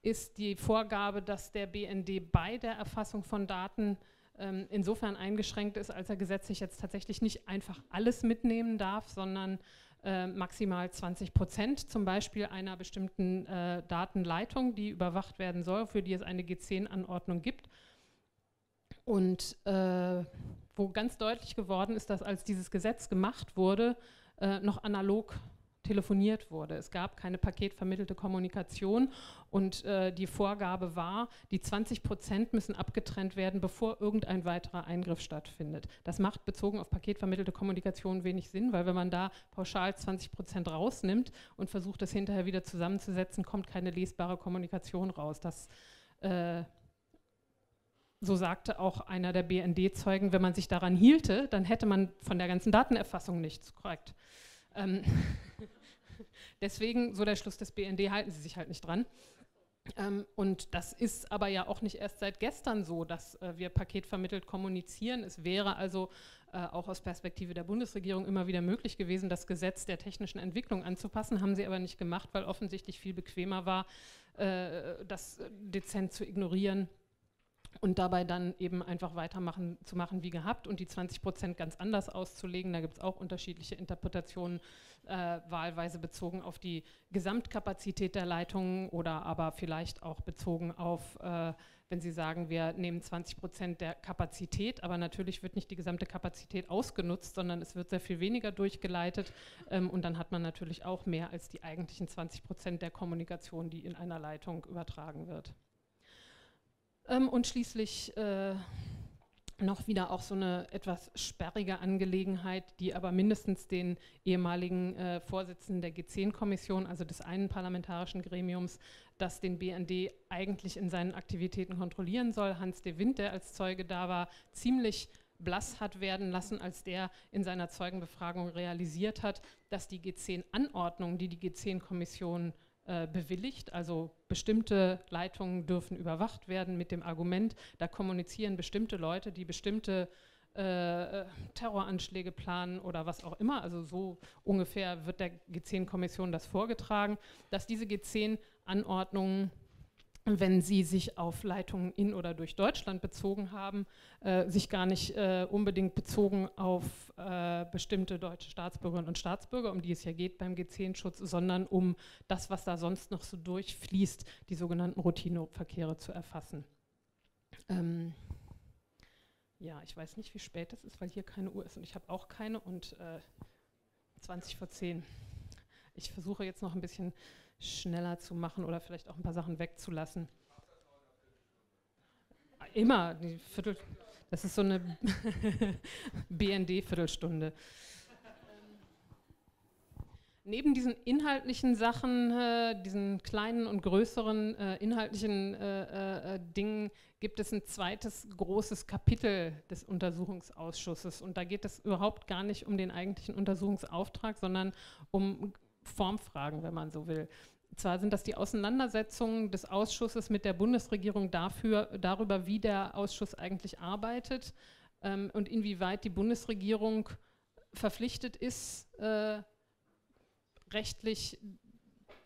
ist die Vorgabe, dass der BND bei der Erfassung von Daten ähm, insofern eingeschränkt ist, als er gesetzlich jetzt tatsächlich nicht einfach alles mitnehmen darf, sondern äh, maximal 20 Prozent zum Beispiel einer bestimmten äh, Datenleitung, die überwacht werden soll, für die es eine G10-Anordnung gibt. Und äh, wo ganz deutlich geworden ist, dass als dieses Gesetz gemacht wurde, äh, noch analog telefoniert wurde. Es gab keine paketvermittelte Kommunikation und äh, die Vorgabe war, die 20 Prozent müssen abgetrennt werden, bevor irgendein weiterer Eingriff stattfindet. Das macht bezogen auf paketvermittelte Kommunikation wenig Sinn, weil wenn man da pauschal 20 Prozent rausnimmt und versucht, das hinterher wieder zusammenzusetzen, kommt keine lesbare Kommunikation raus. Das äh, so sagte auch einer der BND-Zeugen, wenn man sich daran hielte, dann hätte man von der ganzen Datenerfassung nichts. Korrekt. Ähm Deswegen, so der Schluss des BND, halten sie sich halt nicht dran. Ähm, und das ist aber ja auch nicht erst seit gestern so, dass äh, wir paketvermittelt kommunizieren. Es wäre also äh, auch aus Perspektive der Bundesregierung immer wieder möglich gewesen, das Gesetz der technischen Entwicklung anzupassen, haben sie aber nicht gemacht, weil offensichtlich viel bequemer war, äh, das dezent zu ignorieren und dabei dann eben einfach weitermachen zu machen wie gehabt und die 20 Prozent ganz anders auszulegen. Da gibt es auch unterschiedliche Interpretationen, äh, wahlweise bezogen auf die Gesamtkapazität der Leitungen oder aber vielleicht auch bezogen auf, äh, wenn Sie sagen, wir nehmen 20 Prozent der Kapazität, aber natürlich wird nicht die gesamte Kapazität ausgenutzt, sondern es wird sehr viel weniger durchgeleitet ähm, und dann hat man natürlich auch mehr als die eigentlichen 20 Prozent der Kommunikation, die in einer Leitung übertragen wird. Ähm, und schließlich äh, noch wieder auch so eine etwas sperrige Angelegenheit, die aber mindestens den ehemaligen äh, Vorsitzenden der G10-Kommission, also des einen parlamentarischen Gremiums, das den BND eigentlich in seinen Aktivitäten kontrollieren soll, Hans de Wind, der als Zeuge da war, ziemlich blass hat werden lassen, als der in seiner Zeugenbefragung realisiert hat, dass die G10-Anordnung, die die G10-Kommission äh, bewilligt. Also bestimmte Leitungen dürfen überwacht werden mit dem Argument, da kommunizieren bestimmte Leute, die bestimmte äh, Terroranschläge planen oder was auch immer. Also so ungefähr wird der G10-Kommission das vorgetragen, dass diese G10-Anordnungen wenn sie sich auf Leitungen in oder durch Deutschland bezogen haben, äh, sich gar nicht äh, unbedingt bezogen auf äh, bestimmte deutsche Staatsbürgerinnen und Staatsbürger, um die es ja geht beim G10-Schutz, sondern um das, was da sonst noch so durchfließt, die sogenannten Routineverkehre zu erfassen. Ähm ja, ich weiß nicht, wie spät es ist, weil hier keine Uhr ist und ich habe auch keine und 20 äh, vor 10. Ich versuche jetzt noch ein bisschen schneller zu machen oder vielleicht auch ein paar Sachen wegzulassen. Immer, die Viertel, das ist so eine <laughs> BND-Viertelstunde. Neben diesen inhaltlichen Sachen, äh, diesen kleinen und größeren äh, inhaltlichen äh, äh, Dingen, gibt es ein zweites großes Kapitel des Untersuchungsausschusses. Und da geht es überhaupt gar nicht um den eigentlichen Untersuchungsauftrag, sondern um Formfragen, wenn man so will. Zwar sind das die Auseinandersetzungen des Ausschusses mit der Bundesregierung dafür, darüber, wie der Ausschuss eigentlich arbeitet ähm, und inwieweit die Bundesregierung verpflichtet ist, äh, rechtlich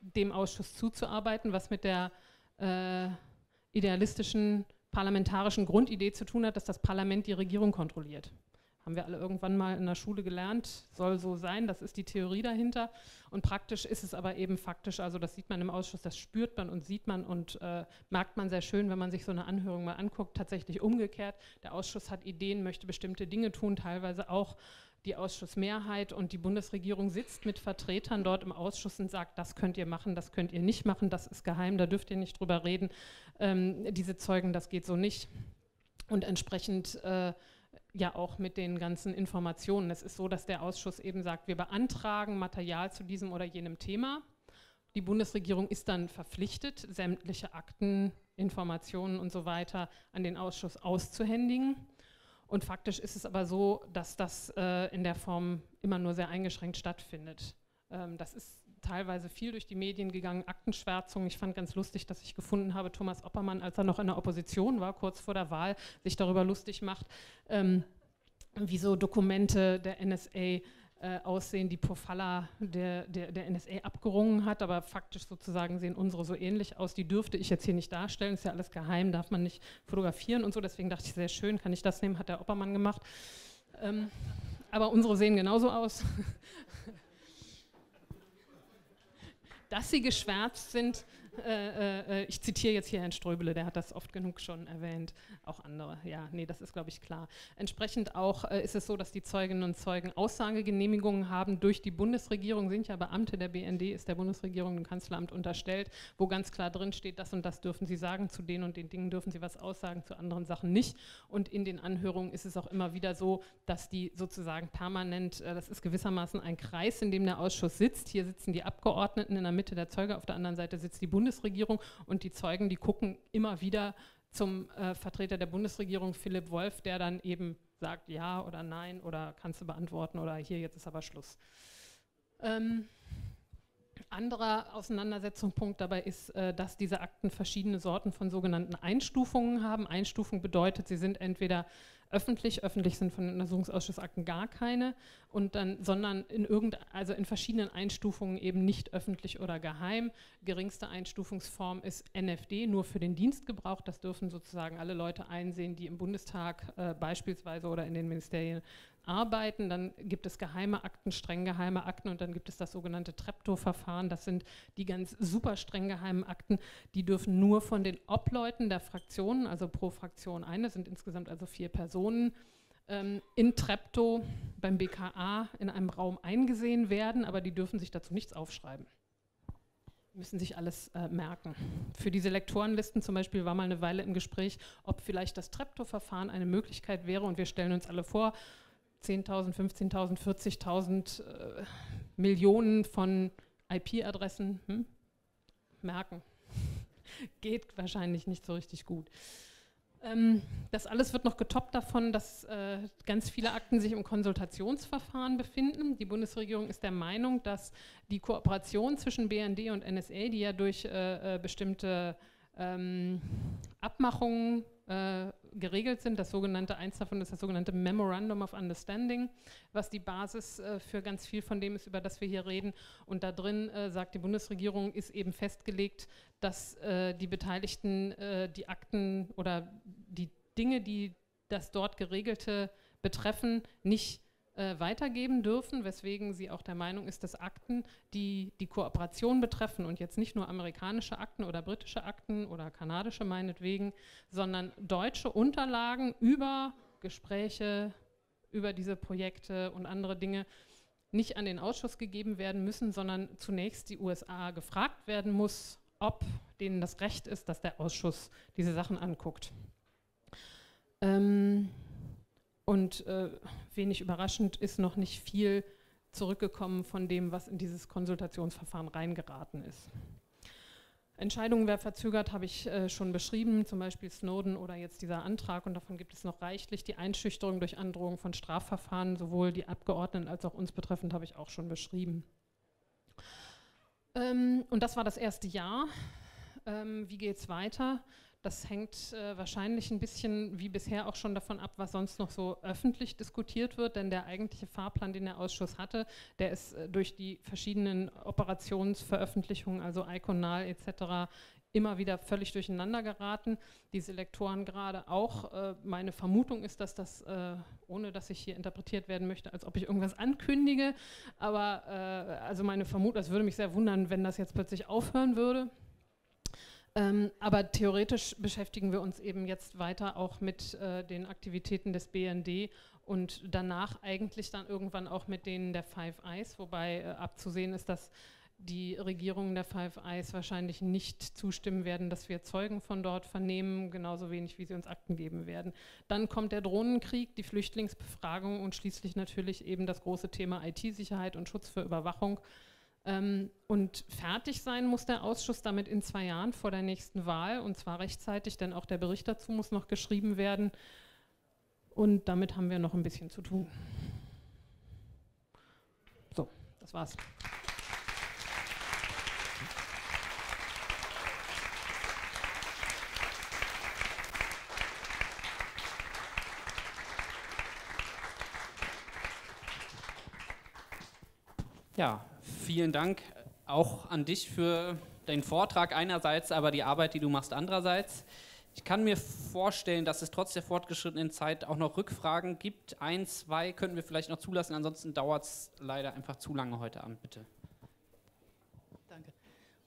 dem Ausschuss zuzuarbeiten, was mit der äh, idealistischen parlamentarischen Grundidee zu tun hat, dass das Parlament die Regierung kontrolliert haben wir alle irgendwann mal in der Schule gelernt, soll so sein, das ist die Theorie dahinter. Und praktisch ist es aber eben faktisch, also das sieht man im Ausschuss, das spürt man und sieht man und äh, merkt man sehr schön, wenn man sich so eine Anhörung mal anguckt, tatsächlich umgekehrt. Der Ausschuss hat Ideen, möchte bestimmte Dinge tun, teilweise auch die Ausschussmehrheit und die Bundesregierung sitzt mit Vertretern dort im Ausschuss und sagt, das könnt ihr machen, das könnt ihr nicht machen, das ist geheim, da dürft ihr nicht drüber reden. Ähm, diese Zeugen, das geht so nicht. Und entsprechend äh, ja auch mit den ganzen Informationen. Es ist so, dass der Ausschuss eben sagt, wir beantragen Material zu diesem oder jenem Thema. Die Bundesregierung ist dann verpflichtet, sämtliche Akten, Informationen und so weiter an den Ausschuss auszuhändigen. Und faktisch ist es aber so, dass das äh, in der Form immer nur sehr eingeschränkt stattfindet. Ähm, das ist teilweise viel durch die Medien gegangen, Aktenschwärzung. Ich fand ganz lustig, dass ich gefunden habe, Thomas Oppermann, als er noch in der Opposition war, kurz vor der Wahl, sich darüber lustig macht, ähm, wie so Dokumente der NSA äh, aussehen, die Pofalla der, der, der NSA abgerungen hat, aber faktisch sozusagen sehen unsere so ähnlich aus. Die dürfte ich jetzt hier nicht darstellen, ist ja alles geheim, darf man nicht fotografieren und so. Deswegen dachte ich, sehr schön, kann ich das nehmen, hat der Oppermann gemacht. Ähm, aber unsere sehen genauso aus. <laughs> Dass sie geschwärzt sind, äh, äh, ich zitiere jetzt hier Herrn Ströbele, der hat das oft genug schon erwähnt, auch andere. Ja, nee, das ist, glaube ich, klar. Entsprechend auch äh, ist es so, dass die Zeuginnen und Zeugen Aussagegenehmigungen haben durch die Bundesregierung, sind ja Beamte der BND, ist der Bundesregierung dem Kanzleramt unterstellt, wo ganz klar drin steht, das und das dürfen sie sagen, zu den und den Dingen dürfen sie was aussagen, zu anderen Sachen nicht. Und in den Anhörungen ist es auch immer wieder so, dass die sozusagen permanent, äh, das ist gewissermaßen ein Kreis, in dem der Ausschuss sitzt. Hier sitzen die Abgeordneten, in der Mitte der Zeuge, auf der anderen Seite sitzt die Bundesregierung. Bundesregierung und die Zeugen, die gucken immer wieder zum äh, Vertreter der Bundesregierung, Philipp Wolf, der dann eben sagt ja oder nein oder kannst du beantworten oder hier, jetzt ist aber Schluss. Ähm, anderer Auseinandersetzungspunkt dabei ist, äh, dass diese Akten verschiedene Sorten von sogenannten Einstufungen haben. Einstufung bedeutet, sie sind entweder öffentlich. Öffentlich sind von den Untersuchungsausschussakten gar keine und dann, sondern in irgend, also in verschiedenen Einstufungen eben nicht öffentlich oder geheim. Geringste Einstufungsform ist NFD, nur für den Dienstgebrauch. Das dürfen sozusagen alle Leute einsehen, die im Bundestag äh, beispielsweise oder in den Ministerien arbeiten. Dann gibt es geheime Akten, streng geheime Akten und dann gibt es das sogenannte Treptow-Verfahren. Das sind die ganz super streng geheimen Akten. Die dürfen nur von den Obleuten der Fraktionen, also pro Fraktion eine, sind insgesamt also vier Personen, ähm, in Treptow beim BKA in einem Raum eingesehen werden, aber die dürfen sich dazu nichts aufschreiben müssen sich alles äh, merken. Für diese Lektorenlisten zum Beispiel war mal eine Weile im Gespräch, ob vielleicht das Treptow-Verfahren eine Möglichkeit wäre und wir stellen uns alle vor, 10.000, 15.000, 40.000 äh, Millionen von IP-Adressen hm? merken. <laughs> Geht wahrscheinlich nicht so richtig gut. Ähm, das alles wird noch getoppt davon, dass äh, ganz viele Akten sich im Konsultationsverfahren befinden. Die Bundesregierung ist der Meinung, dass die Kooperation zwischen BND und NSA, die ja durch äh, äh, bestimmte ähm, Abmachungen äh, geregelt sind. Das sogenannte, eins davon ist das sogenannte Memorandum of Understanding, was die Basis äh, für ganz viel von dem ist, über das wir hier reden. Und da drin, äh, sagt die Bundesregierung, ist eben festgelegt, dass äh, die Beteiligten äh, die Akten oder die Dinge, die das dort geregelte betreffen, nicht äh, weitergeben dürfen, weswegen sie auch der Meinung ist, dass Akten, die die Kooperation betreffen und jetzt nicht nur amerikanische Akten oder britische Akten oder kanadische meinetwegen, sondern deutsche Unterlagen über Gespräche, über diese Projekte und andere Dinge nicht an den Ausschuss gegeben werden müssen, sondern zunächst die USA gefragt werden muss, ob denen das Recht ist, dass der Ausschuss diese Sachen anguckt. Ähm, und äh, wenig überraschend ist noch nicht viel zurückgekommen von dem, was in dieses Konsultationsverfahren reingeraten ist. Entscheidungen, wer verzögert, habe ich äh, schon beschrieben, zum Beispiel Snowden oder jetzt dieser Antrag und davon gibt es noch reichlich. Die Einschüchterung durch Androhung von Strafverfahren, sowohl die Abgeordneten als auch uns betreffend, habe ich auch schon beschrieben. Ähm, und das war das erste Jahr. Ähm, wie geht es weiter? Das hängt äh, wahrscheinlich ein bisschen wie bisher auch schon davon ab, was sonst noch so öffentlich diskutiert wird, denn der eigentliche Fahrplan, den der Ausschuss hatte, der ist äh, durch die verschiedenen Operationsveröffentlichungen, also Iconal etc., immer wieder völlig durcheinander geraten. Die Selektoren gerade auch. Äh, meine Vermutung ist, dass das, äh, ohne dass ich hier interpretiert werden möchte, als ob ich irgendwas ankündige, aber äh, also meine Vermutung, es würde mich sehr wundern, wenn das jetzt plötzlich aufhören würde. Ähm, aber theoretisch beschäftigen wir uns eben jetzt weiter auch mit äh, den Aktivitäten des BND und danach eigentlich dann irgendwann auch mit denen der Five Eyes, wobei äh, abzusehen ist, dass die Regierungen der Five Eyes wahrscheinlich nicht zustimmen werden, dass wir Zeugen von dort vernehmen, genauso wenig wie sie uns Akten geben werden. Dann kommt der Drohnenkrieg, die Flüchtlingsbefragung und schließlich natürlich eben das große Thema IT-Sicherheit und Schutz für Überwachung. Ähm, und fertig sein muss der Ausschuss damit in zwei Jahren vor der nächsten Wahl und zwar rechtzeitig, denn auch der Bericht dazu muss noch geschrieben werden. Und damit haben wir noch ein bisschen zu tun. So, das war's. Ja, vielen Dank auch an dich für deinen Vortrag einerseits, aber die Arbeit, die du machst andererseits. Ich kann mir vorstellen, dass es trotz der fortgeschrittenen Zeit auch noch Rückfragen gibt. Ein, zwei könnten wir vielleicht noch zulassen, ansonsten dauert es leider einfach zu lange heute Abend, bitte. Danke.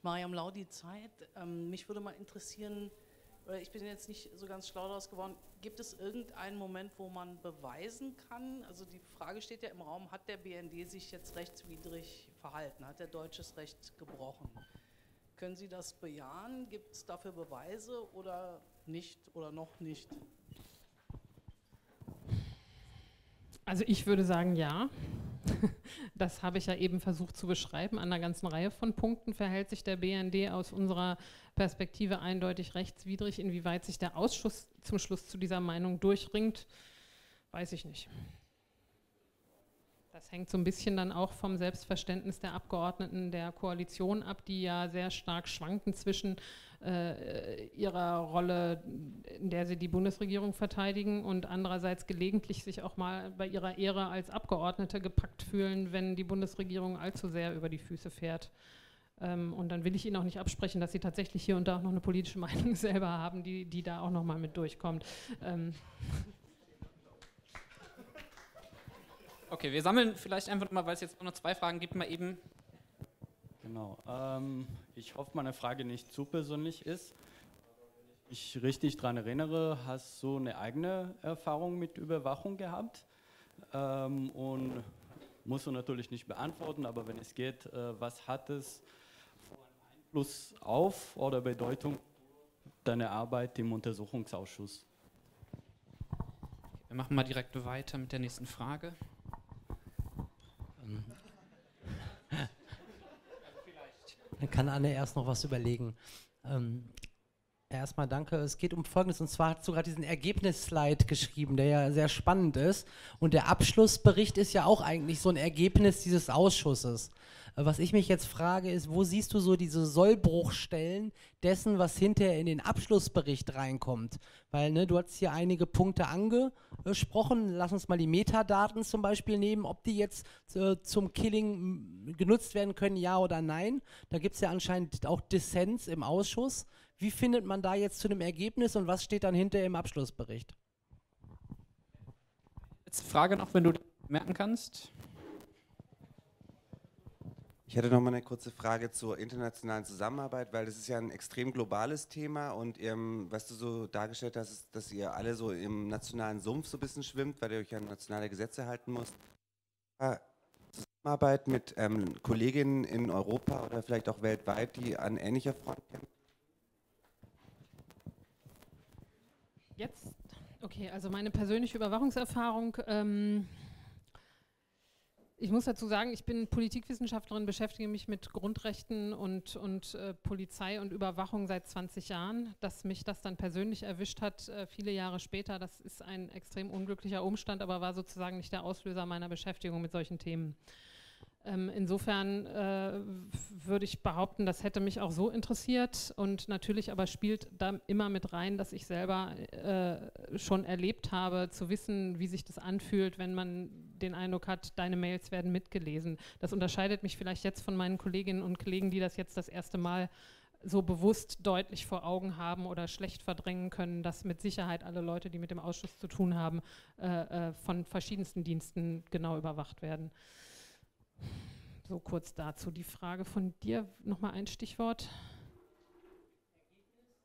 Mariam Lau, die Zeit. Ähm, mich würde mal interessieren, ich bin jetzt nicht so ganz schlau daraus geworden, gibt es irgendeinen Moment, wo man beweisen kann, also die Frage steht ja im Raum, hat der BND sich jetzt rechtswidrig verhalten, hat er deutsches Recht gebrochen? Können Sie das bejahen? Gibt es dafür Beweise oder nicht oder noch nicht? Also ich würde sagen ja. <laughs> Das habe ich ja eben versucht zu beschreiben. An einer ganzen Reihe von Punkten verhält sich der BND aus unserer Perspektive eindeutig rechtswidrig. Inwieweit sich der Ausschuss zum Schluss zu dieser Meinung durchringt, weiß ich nicht. Das hängt so ein bisschen dann auch vom Selbstverständnis der Abgeordneten der Koalition ab, die ja sehr stark schwanken zwischen äh, ihrer Rolle, in der sie die Bundesregierung verteidigen und andererseits gelegentlich sich auch mal bei ihrer Ehre als Abgeordnete gepackt fühlen, wenn die Bundesregierung allzu sehr über die Füße fährt. Ähm, und dann will ich Ihnen auch nicht absprechen, dass Sie tatsächlich hier und da auch noch eine politische <laughs> Meinung selber haben, die, die da auch noch mal mit durchkommt. Ähm. Okay, wir sammeln vielleicht einfach mal, weil es jetzt noch zwei Fragen gibt, mal eben. Genau. Ähm, ich hoffe, meine Frage nicht zu persönlich ist. Wenn ich mich richtig daran erinnere, hast du eine eigene Erfahrung mit Überwachung gehabt? Ähm, und musst du natürlich nicht beantworten, aber wenn es geht, äh, was hat es für einen Einfluss auf oder Bedeutung deiner Arbeit im Untersuchungsausschuss? Wir machen mal direkt weiter mit der nächsten Frage. Dann kann Anne erst noch was überlegen. Ähm, erstmal danke. Es geht um Folgendes. Und zwar hat sogar diesen Ergebnisslide geschrieben, der ja sehr spannend ist. Und der Abschlussbericht ist ja auch eigentlich so ein Ergebnis dieses Ausschusses. Was ich mich jetzt frage, ist, wo siehst du so diese Sollbruchstellen dessen, was hinterher in den Abschlussbericht reinkommt? Weil ne, du hast hier einige Punkte angesprochen. Lass uns mal die Metadaten zum Beispiel nehmen, ob die jetzt äh, zum Killing genutzt werden können, ja oder nein. Da gibt es ja anscheinend auch Dissens im Ausschuss. Wie findet man da jetzt zu einem Ergebnis und was steht dann hinterher im Abschlussbericht? Jetzt Frage noch, wenn du merken kannst. Ich hätte noch mal eine kurze Frage zur internationalen Zusammenarbeit, weil das ist ja ein extrem globales Thema und ähm, was du so dargestellt hast, ist, dass ihr alle so im nationalen Sumpf so ein bisschen schwimmt, weil ihr euch an nationale Gesetze halten müsst. Zusammenarbeit mit ähm, Kolleginnen in Europa oder vielleicht auch weltweit, die an ähnlicher Front kämpfen? Jetzt? Okay, also meine persönliche Überwachungserfahrung ähm, ich muss dazu sagen, ich bin Politikwissenschaftlerin, beschäftige mich mit Grundrechten und, und äh, Polizei und Überwachung seit 20 Jahren. Dass mich das dann persönlich erwischt hat, äh, viele Jahre später, das ist ein extrem unglücklicher Umstand, aber war sozusagen nicht der Auslöser meiner Beschäftigung mit solchen Themen. Ähm, insofern äh, würde ich behaupten, das hätte mich auch so interessiert und natürlich aber spielt da immer mit rein, dass ich selber äh, schon erlebt habe, zu wissen, wie sich das anfühlt, wenn man den Eindruck hat, deine Mails werden mitgelesen. Das unterscheidet mich vielleicht jetzt von meinen Kolleginnen und Kollegen, die das jetzt das erste Mal so bewusst deutlich vor Augen haben oder schlecht verdrängen können, dass mit Sicherheit alle Leute, die mit dem Ausschuss zu tun haben, äh, äh von verschiedensten Diensten genau überwacht werden. So kurz dazu. Die Frage von dir, nochmal ein Stichwort.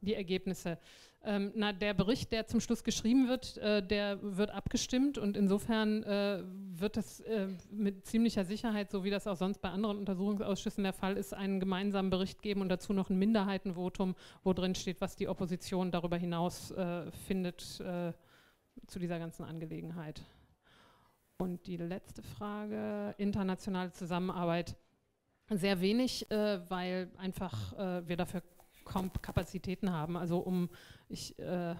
die Ergebnisse. Ähm, na, der Bericht, der zum Schluss geschrieben wird, äh, der wird abgestimmt und insofern äh, wird es äh, mit ziemlicher Sicherheit, so wie das auch sonst bei anderen Untersuchungsausschüssen der Fall ist, einen gemeinsamen Bericht geben und dazu noch ein Minderheitenvotum, wo drin steht, was die Opposition darüber hinaus äh, findet äh, zu dieser ganzen Angelegenheit. Und die letzte Frage, internationale Zusammenarbeit. Sehr wenig, äh, weil einfach wir dafür kaum Kapazitäten haben. Also um, ich äh,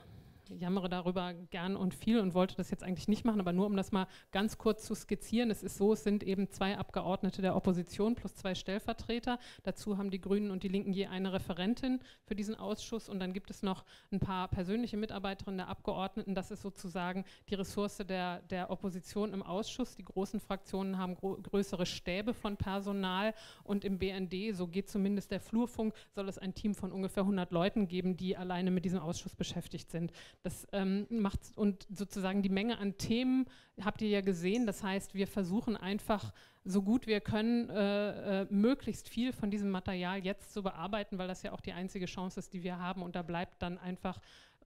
jammere darüber gern und viel und wollte das jetzt eigentlich nicht machen, aber nur um das mal ganz kurz zu skizzieren. Es ist so, es sind eben zwei Abgeordnete der Opposition plus zwei Stellvertreter. Dazu haben die Grünen und die Linken je eine Referentin für diesen Ausschuss und dann gibt es noch ein paar persönliche Mitarbeiterinnen der Abgeordneten. Das ist sozusagen die Ressource der, der Opposition im Ausschuss. Die großen Fraktionen haben größere Stäbe von Personal und im BND, so geht zumindest der Flurfunk, soll es ein Team von ungefähr 100 Leuten geben, die alleine mit diesem Ausschuss beschäftigt sind. Das ähm, macht und sozusagen die Menge an Themen habt ihr ja gesehen. Das heißt, wir versuchen einfach so gut wir können, äh, äh, möglichst viel von diesem Material jetzt zu bearbeiten, weil das ja auch die einzige Chance ist, die wir haben. Und da bleibt dann einfach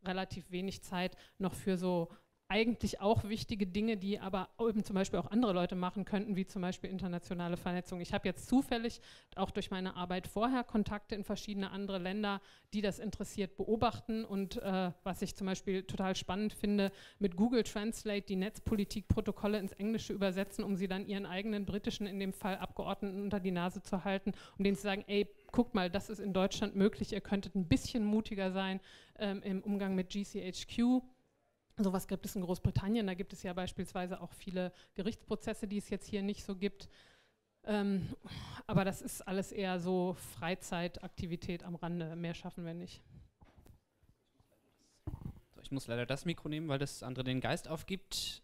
relativ wenig Zeit noch für so eigentlich auch wichtige Dinge, die aber eben zum Beispiel auch andere Leute machen könnten, wie zum Beispiel internationale Vernetzung. Ich habe jetzt zufällig auch durch meine Arbeit vorher Kontakte in verschiedene andere Länder, die das interessiert, beobachten und äh, was ich zum Beispiel total spannend finde, mit Google Translate die Netzpolitikprotokolle ins Englische übersetzen, um sie dann ihren eigenen britischen, in dem Fall Abgeordneten unter die Nase zu halten, um denen zu sagen, ey, guckt mal, das ist in Deutschland möglich, ihr könntet ein bisschen mutiger sein ähm, im Umgang mit GCHQ Sowas gibt es in Großbritannien, da gibt es ja beispielsweise auch viele Gerichtsprozesse, die es jetzt hier nicht so gibt. Ähm, aber das ist alles eher so Freizeitaktivität am Rande. Mehr schaffen wir nicht. Ich muss leider das Mikro nehmen, weil das andere den Geist aufgibt.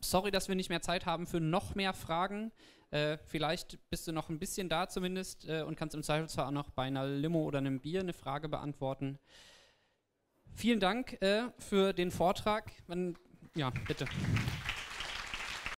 Sorry, dass wir nicht mehr Zeit haben für noch mehr Fragen. Äh, vielleicht bist du noch ein bisschen da zumindest äh, und kannst im Zweifelsfall auch noch bei einer Limo oder einem Bier eine Frage beantworten. Vielen Dank äh, für den Vortrag. Man, ja, bitte.